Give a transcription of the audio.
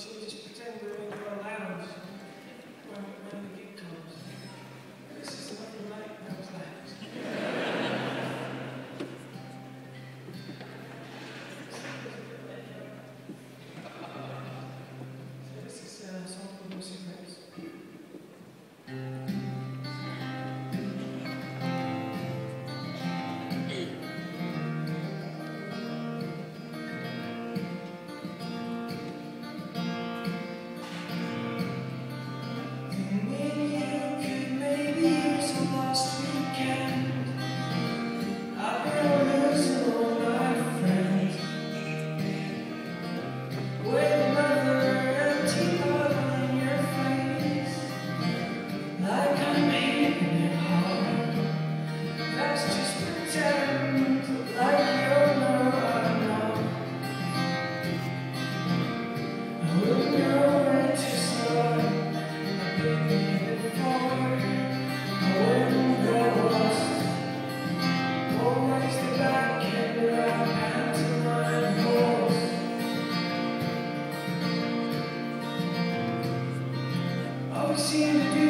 so just pretend we're in your lounge when, when the gig comes. This is another night in was lounge. seem to do